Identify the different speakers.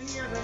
Speaker 1: in here.